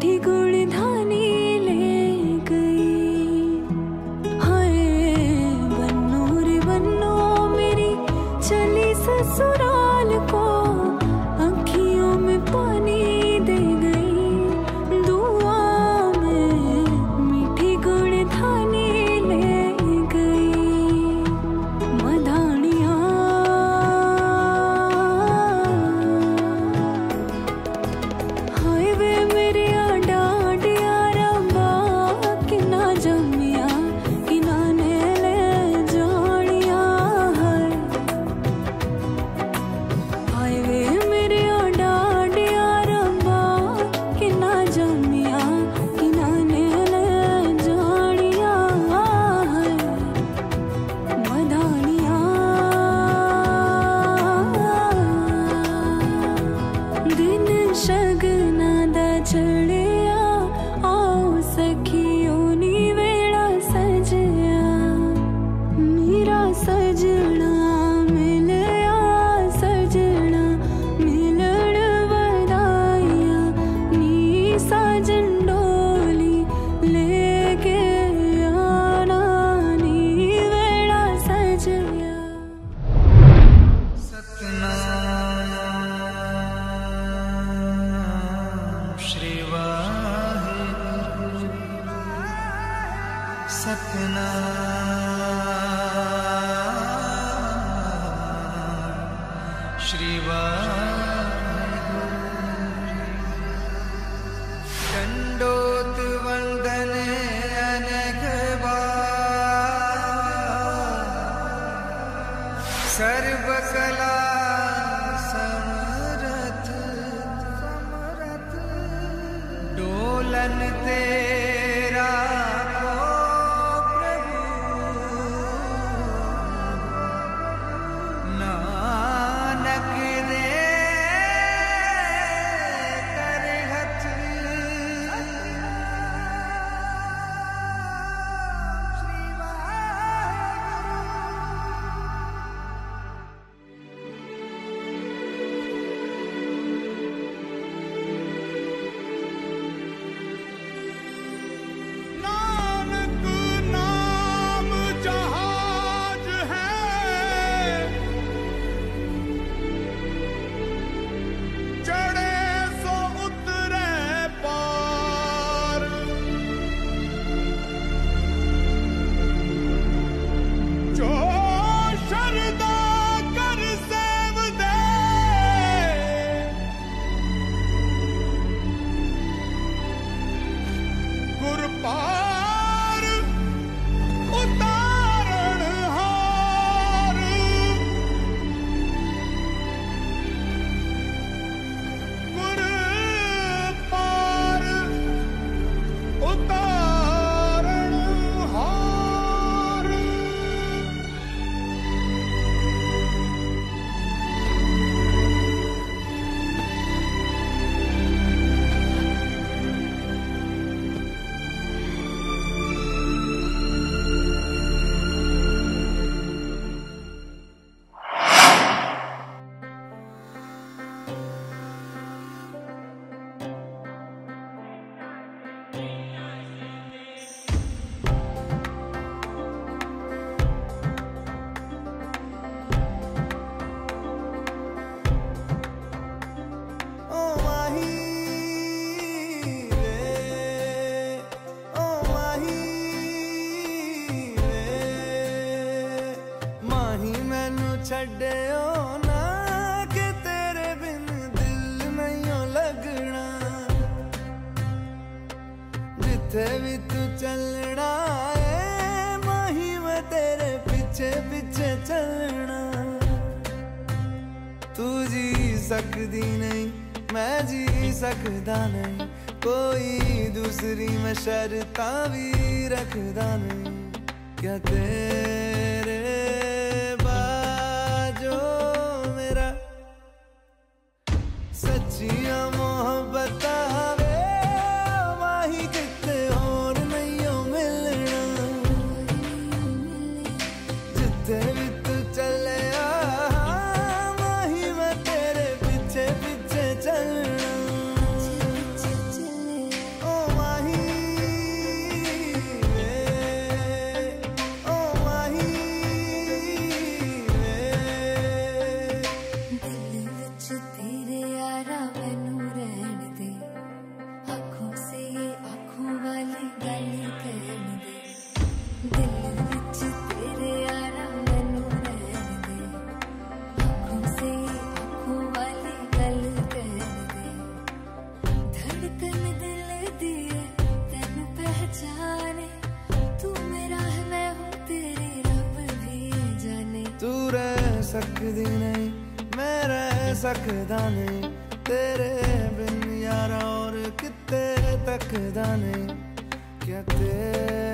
Thì Shri दंडोत वंदन अनघ सर्वकला ਛੱਡਿਓ ਨਾ ਕਿ ਤੇਰੇ ਬਿਨ ਦਿਲ ਨਹੀਂ ਲੱਗਣਾ ਜਿੱਥੇ ਵੀ ਤੂੰ ਚੱਲਣਾ ਏ ਮਾਹੀ ਮੈਂ ਤੇਰੇ ਪਿੱਛੇ ਪਿੱਛੇ ਚੱਲਣਾ ਤੂੰ ਜੀ ਸਕਦੀ ਨਹੀਂ ਮੈਂ ਜੀ ਸਕਦਾ ਨਹੀਂ ਕੋਈ ਦੂਸਰੀ ਮੈਂ ਸ਼ਰਤਾਂ ਵੀ ਰੱਖਦਾ ਨਹੀਂ ਕਿਆ ਤੇਰੇ ti amo. जाने, तू मेरा है, मैं हूँ तेरी रब भी जाने। तू रह सकती नहीं, मैं रह सकता नहीं। तेरे बिन यारा और कितने तकदा नहीं। क्या तेरे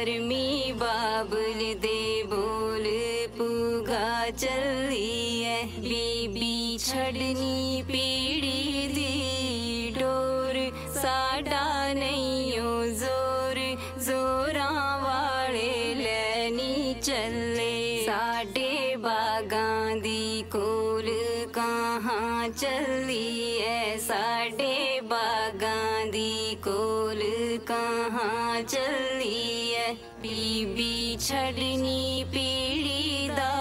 धर्मी बाबुल दे बोल पुगा चली है। बीबी छड़नी पीड़ी दी डोर, साडा नहीं हो ज़ोर, जोरा वाले लैनी चले। साडे बागा दी कोल कहाँ चली है। साडे बागा दी कोल कहाँ चली बीबीडनी पीडी दा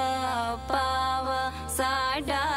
साडा